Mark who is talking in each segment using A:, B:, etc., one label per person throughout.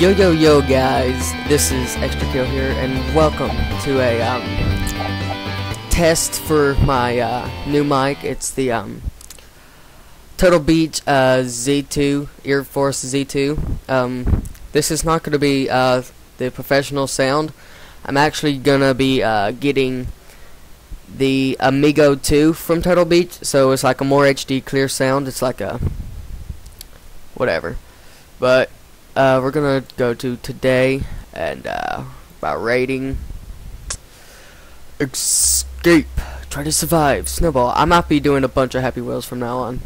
A: Yo yo yo guys, this is Xtrakill here and welcome to a um, test for my uh, new mic. It's the um, Turtle Beach uh, Z2, Ear Force Z2. Um, this is not going to be uh, the professional sound. I'm actually going to be uh, getting the Amigo 2 from Turtle Beach, so it's like a more HD clear sound. It's like a whatever, but uh, we're gonna go to today and uh, about rating. Escape. Try to survive. Snowball. I might be doing a bunch of Happy Wheels from now on.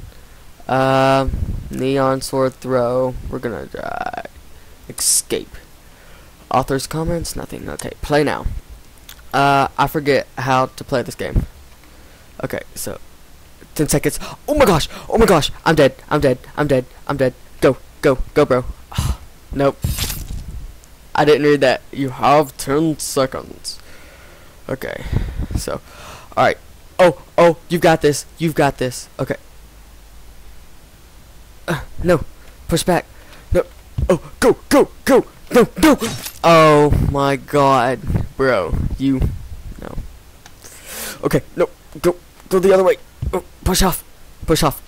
A: Uh, neon sword throw. We're gonna try. Escape. Author's comments. Nothing. Okay. Play now. Uh, I forget how to play this game. Okay. So, ten seconds. Oh my gosh. Oh my gosh. I'm dead. I'm dead. I'm dead. I'm dead. Go. Go. Go, bro. Nope. I didn't read that. You have 10 seconds. Okay. So, alright. Oh, oh, you've got this. You've got this. Okay. Uh, no. Push back. No. Oh, go, go, go. No, no. Oh my god. Bro, you. No. Okay, no. Go. Go the other way. Oh, push off. Push off.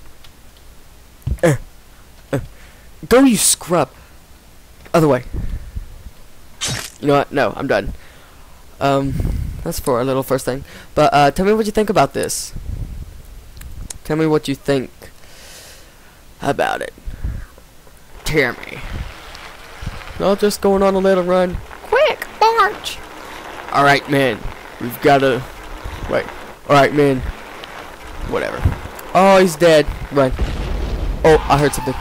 A: Uh, uh. Go, you scrub. Other way. You know what? No, I'm done. Um, that's for a little first thing. But uh, tell me what you think about this. Tell me what you think about it. Tell me. Not just going on a little run. Quick, march! Alright, man. We've gotta... Wait. Alright, man. Whatever. Oh, he's dead. Run. Oh, I heard something.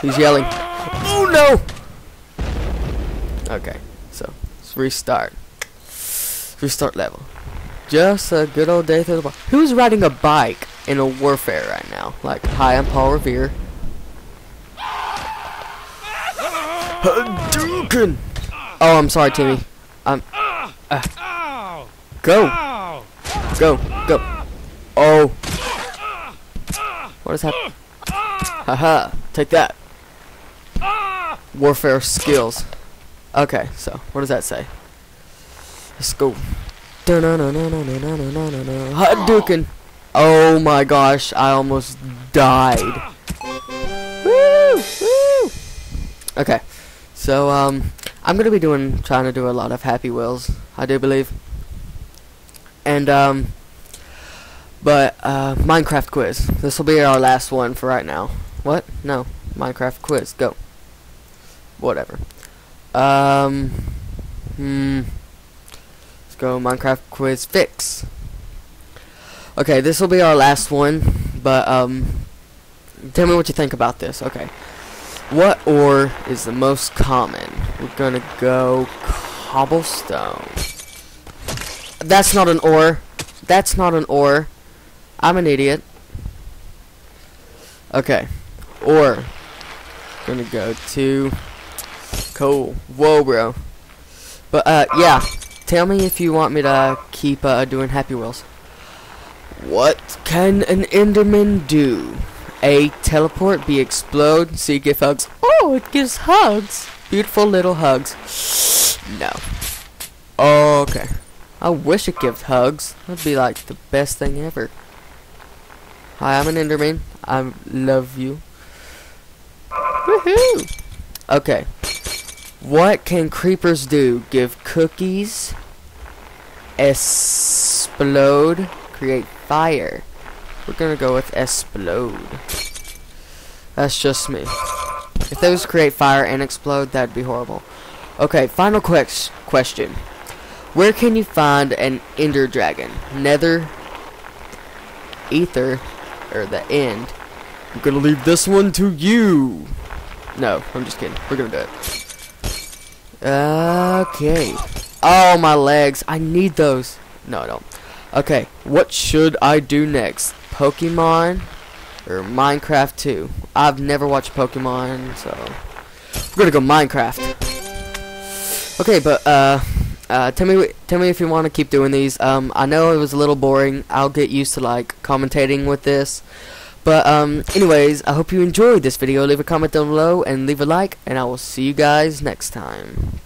A: He's yelling. Oh, no! Okay, so let's restart. Restart level. Just a good old day through the bar. Who's riding a bike in a warfare right now? Like, hi, I'm Paul Revere. Hadouken! Oh, I'm sorry, Timmy. I'm. Uh, go! Go! Go! Oh! What is happening? Haha! Take that! Warfare skills. Okay, so what does that say? Let's go. Hadouken! Oh my gosh, I almost died. Woo! Woo! Okay, so um, I'm gonna be doing, trying to do a lot of Happy Wheels, I do believe. And um, but uh, Minecraft quiz. This will be our last one for right now. What? No, Minecraft quiz. Go. Whatever. Um, hmm. Let's go Minecraft quiz fix. Okay, this will be our last one, but um, tell me what you think about this. Okay, what ore is the most common? We're gonna go cobblestone. That's not an ore. That's not an ore. I'm an idiot. Okay, ore. Gonna go to Cool. Whoa, bro. But, uh, yeah. Tell me if you want me to keep, uh, doing Happy Wheels. What can an Enderman do? A. Teleport. B. Explode. C. Give hugs. Oh, it gives hugs. Beautiful little hugs. No. Okay. I wish it gives hugs. That'd be like the best thing ever. Hi, I'm an Enderman. I love you. Woohoo! Okay. What can creepers do? Give cookies, explode, create fire. We're gonna go with explode. That's just me. If those create fire and explode, that'd be horrible. Okay, final quest question. Where can you find an ender dragon? Nether, ether, or the end? I'm gonna leave this one to you. No, I'm just kidding. We're gonna do it. Okay. Oh, my legs. I need those. No, I don't. Okay, what should I do next? Pokemon or Minecraft 2? I've never watched Pokemon, so we're gonna go Minecraft. Okay, but uh, uh, tell me, tell me if you want to keep doing these. Um, I know it was a little boring. I'll get used to like commentating with this, But um, anyways, I hope you enjoyed this video. Leave a comment down below and leave a like, and I will see you guys next time.